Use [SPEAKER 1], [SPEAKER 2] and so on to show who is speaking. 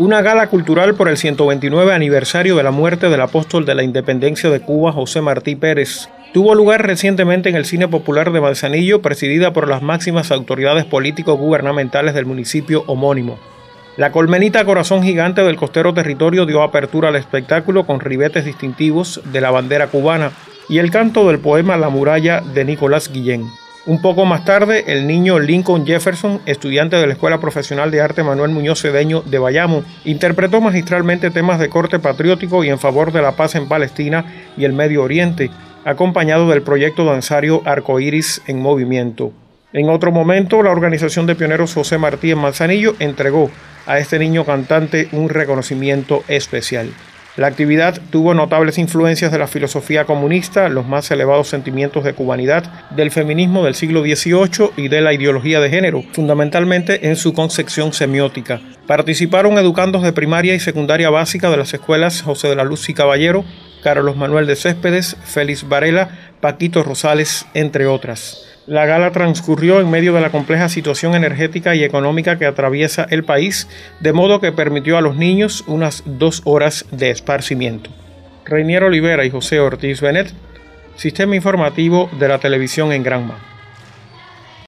[SPEAKER 1] Una gala cultural por el 129 aniversario de la muerte del apóstol de la independencia de Cuba, José Martí Pérez, tuvo lugar recientemente en el Cine Popular de Manzanillo, presidida por las máximas autoridades político-gubernamentales del municipio homónimo. La colmenita Corazón Gigante del costero territorio dio apertura al espectáculo con ribetes distintivos de la bandera cubana y el canto del poema La muralla de Nicolás Guillén. Un poco más tarde, el niño Lincoln Jefferson, estudiante de la Escuela Profesional de Arte Manuel Muñoz Cedeño de Bayamo, interpretó magistralmente temas de corte patriótico y en favor de la paz en Palestina y el Medio Oriente, acompañado del proyecto danzario Arcoíris en Movimiento. En otro momento, la organización de pioneros José Martí en Manzanillo entregó a este niño cantante un reconocimiento especial. La actividad tuvo notables influencias de la filosofía comunista, los más elevados sentimientos de cubanidad, del feminismo del siglo XVIII y de la ideología de género, fundamentalmente en su concepción semiótica. Participaron educandos de primaria y secundaria básica de las escuelas José de la Luz y Caballero, Carlos Manuel de Céspedes, Félix Varela, Paquito Rosales, entre otras. La gala transcurrió en medio de la compleja situación energética y económica que atraviesa el país, de modo que permitió a los niños unas dos horas de esparcimiento. Reiniero Olivera y José Ortiz Benet, Sistema Informativo de la Televisión en Granma.